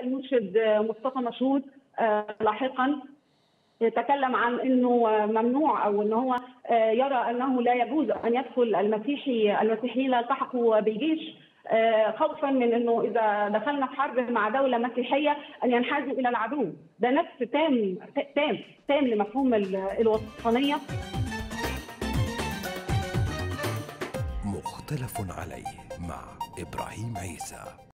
المرشد مصطفى مشهود آه، لاحقا يتكلم عن إنه ممنوع أو إنه هو آه، يرى أنه لا يجوز أن يدخل المسيحي المسيحيين لا يلتحقوا بالجيش آه، خوفا من إنه إذا دخلنا في حرب مع دولة مسيحية أن ينحازوا إلى العدو. ده نفس تام تام تام لمفهوم الوطنية. مختلف عليه مع إبراهيم عيسى.